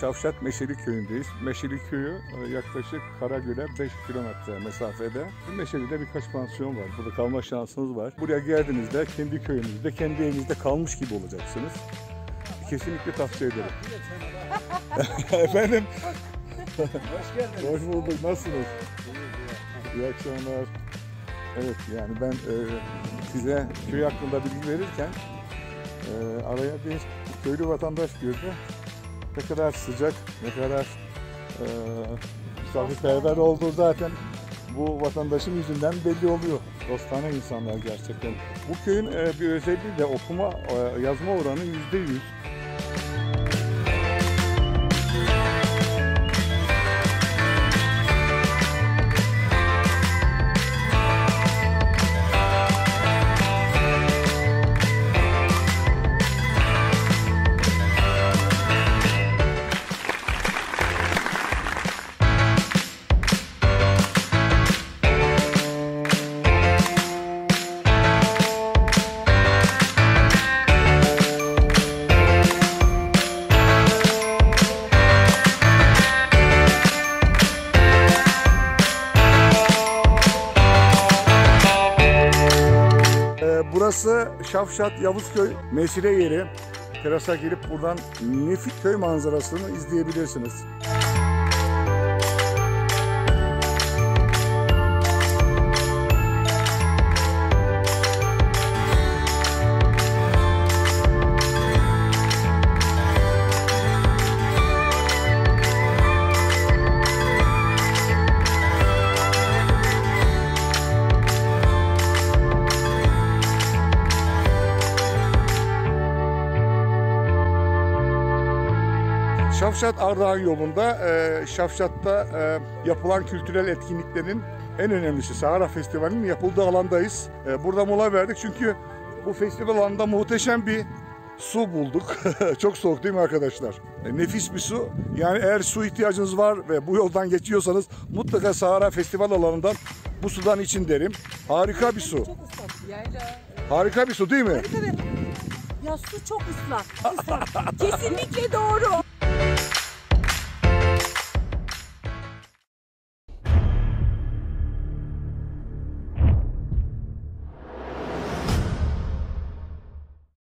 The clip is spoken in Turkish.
Şavşat Meşeli Köyü'ndeyiz. Meşeli Köyü e, yaklaşık Karagöl'e 5 kilometre mesafede. Meşeli'de birkaç pansiyon var. Burada kalma şansınız var. Buraya geldiğinizde kendi köyünüzde, kendi evinizde kalmış gibi olacaksınız. Kesinlikle tavsiye ederim. Efendim, Hoş geldin. hoş bulduk. Nasılsınız? İyi akşamlar. Evet, yani ben e, size köy hakkında bilgi verirken e, araya bir köylü vatandaş girdi. Ne kadar sıcak, ne kadar e, misafirperver olduğu zaten bu vatandaşın yüzünden belli oluyor. Dostane insanlar gerçekten. Bu köyün e, bir özelliği de okuma, e, yazma oranı yüzde yüz. Burası Şafşat Yavuzköy mesire yeri. Terasa gelip buradan nefis köy manzarasını izleyebilirsiniz. Şafşat Ardahan yolunda e, Şafşat'ta e, yapılan kültürel etkinliklerin en önemlisi Sahara Festivali'nin yapıldığı alandayız. E, burada mola verdik çünkü bu festival alanında muhteşem bir su bulduk. Çok soğuk değil mi arkadaşlar? E, nefis bir su. Yani eğer su ihtiyacınız var ve bu yoldan geçiyorsanız mutlaka Sahara Festival alanından bu sudan için derim. Harika bir su. Çok ıslak. Yayla. Harika bir su değil mi? Tabii. Ya su çok ıslak. Islak. Kesinlikle doğru. Bye.